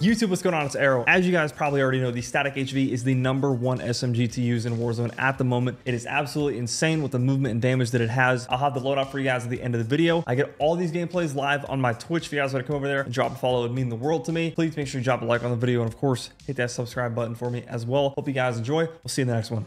YouTube, what's going on? It's Aero. As you guys probably already know, the Static HV is the number one SMG to use in Warzone at the moment. It is absolutely insane with the movement and damage that it has. I'll have the loadout for you guys at the end of the video. I get all these gameplays live on my Twitch. If you guys want to come over there and drop a follow, it would mean the world to me. Please make sure you drop a like on the video and of course, hit that subscribe button for me as well. Hope you guys enjoy. We'll see you in the next one.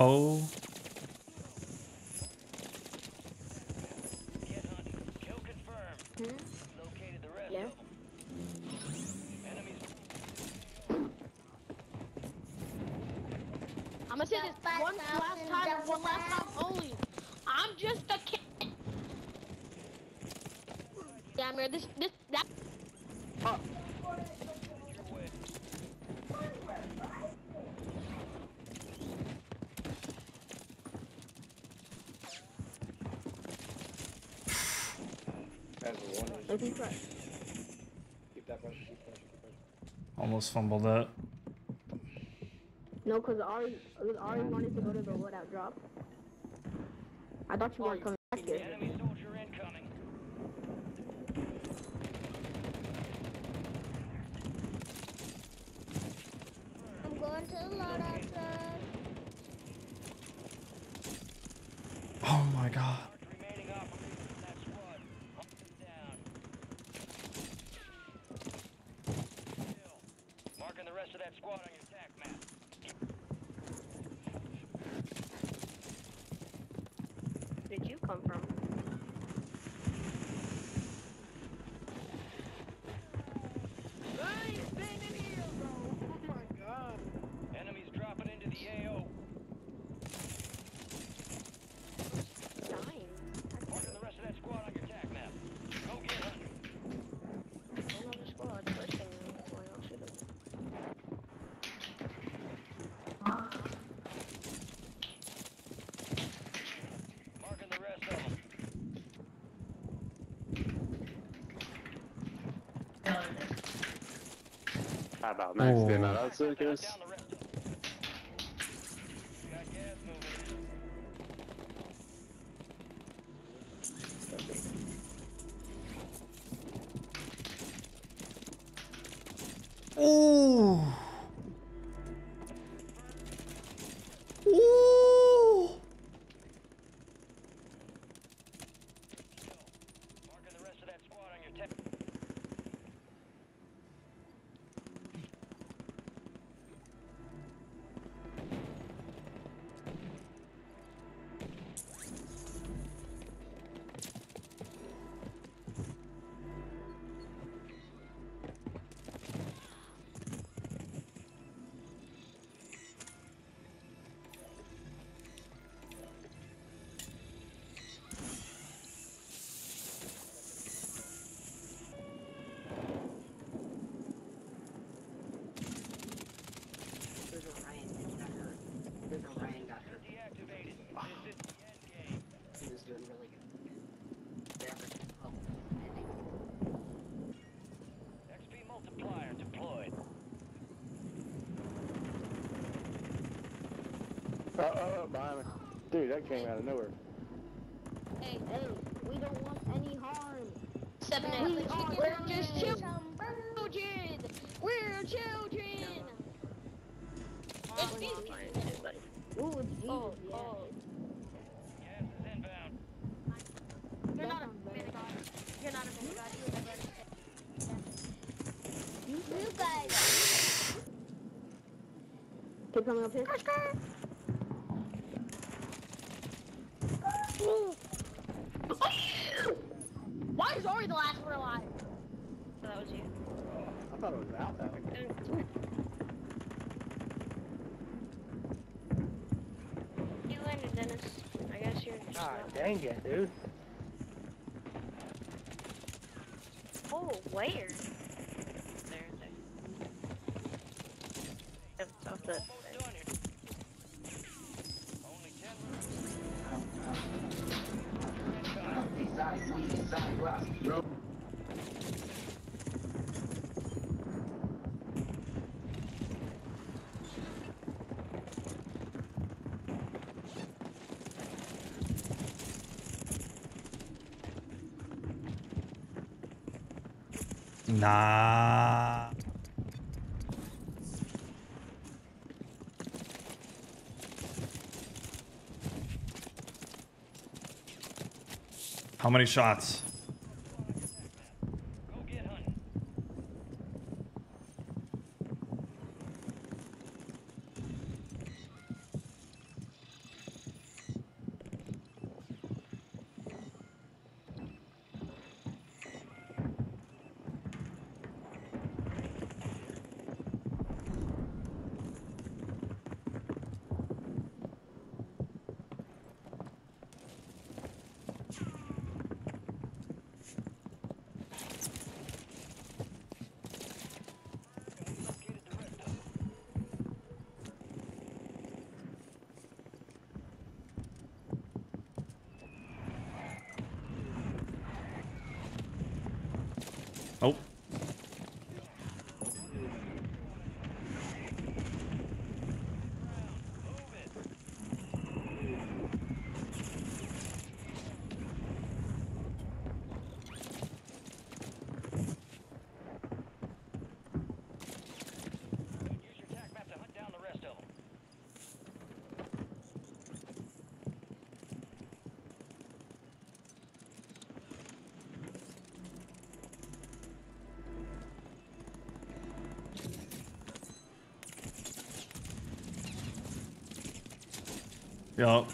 Oh. I'm gonna say this one last time one last time only. I'm just a kid. Damn, this, this, that. Your way. That's a one. If you try. Keep that pressure. Keep pressure. Keep pressure. almost fumbled that. No, cause Ari, cause Ari wanted to go to the loadout drop. I thought you weren't coming back here. Enemy soldier incoming. I'm going to the loadout zone. Oh my god. Mark remaining operators in that squad. Hunt them down. Kill. Marking the rest of that squad on your attack map. Where did you come from? I ain't standing here, bro. Oh my god. Enemies dropping into the AO. Dying. Marking the rest of that squad on your attack map. Go get hunting. Another squad. First thing before y'all shoot them. Marking the rest of them. How about Max? Oh. Then Uh, uh, behind me. Dude, that came out of nowhere. Hey, Hey, we don't want any harm. seven We eight. are We're just children. children. We're children. It's Jesus. buddy. Ooh, it's Jesus. Oh, yeah. oh. Gas is inbound. You're not a sounds better. man of God. You're not a man of God. You're a man You guys. Keep coming up here. Why is Ori the last one alive? So that was you. I thought it was out that. You landed, Dennis. I guess you're just God not- dang it, dude. Oh, where? There, there. It's off the. Nah. How many shots? Yup.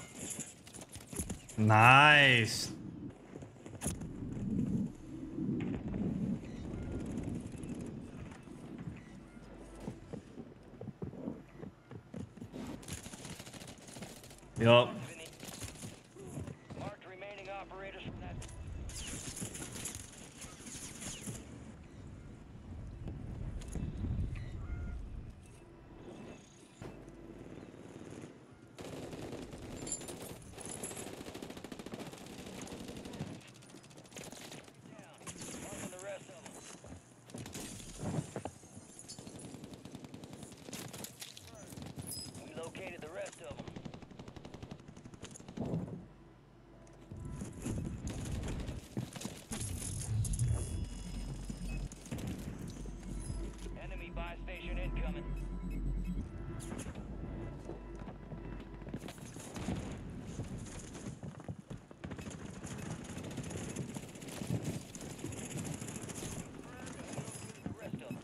Nice. Yup. Vinny. Marked remaining operators from that. Down. Marking the rest of them. We located the rest of them. Enemy buy station incoming. Rest of them.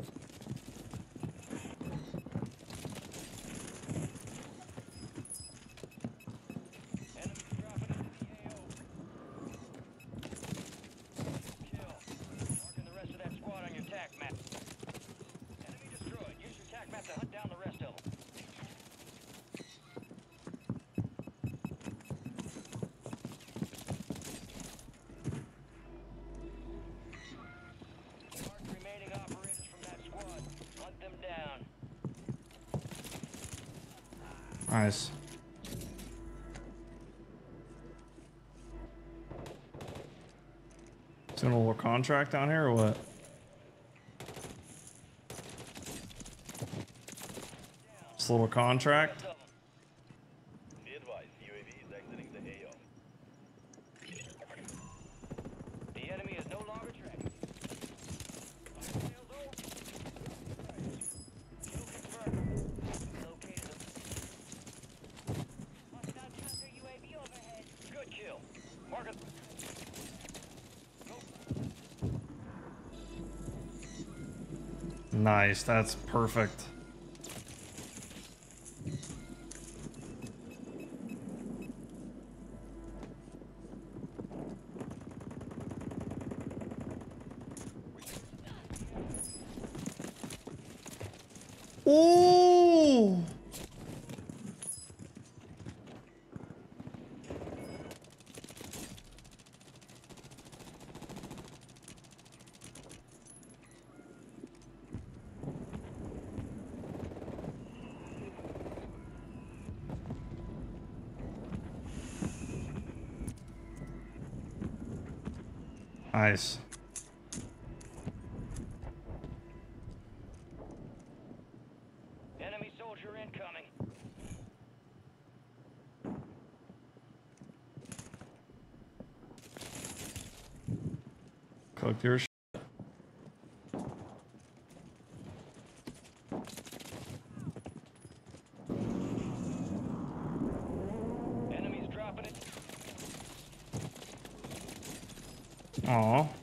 Enemies dropping into the AO. Kill. Marking the rest of that squad on your tac map. Enemy destroyed. Use your tac map to hunt down the rest of them. Mark remaining operators from that squad. Hunt them down. Nice. Is there a little contract down here or what? A little contract. Nice. That's perfect. Ooh! Nice. 哦。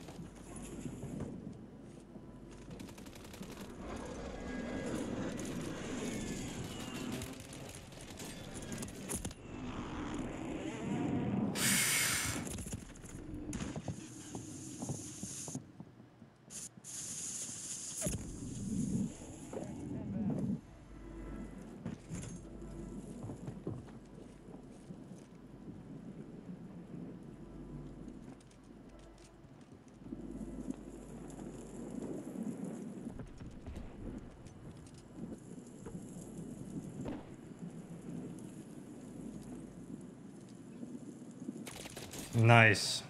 Nice.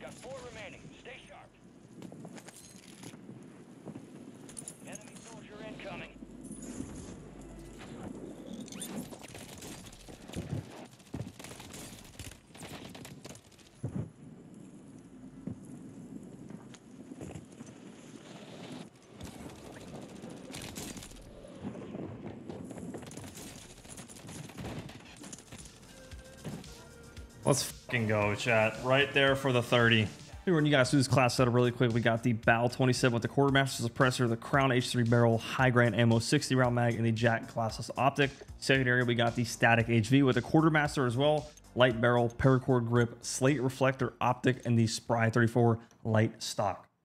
Got four remaining. Stay sharp. Enemy soldier incoming. Let's fucking go, chat. Right there for the 30. Hey, run you guys through this class setup really quick. We got the BAL 27 with the quartermaster suppressor, the Crown H3 barrel, high grain ammo, 60 round mag, and the JAK Glassless optic. Secondary, we got the static HV with the quartermaster as well, light barrel, paracord grip, slate reflector optic, and the Spry 34 light stock.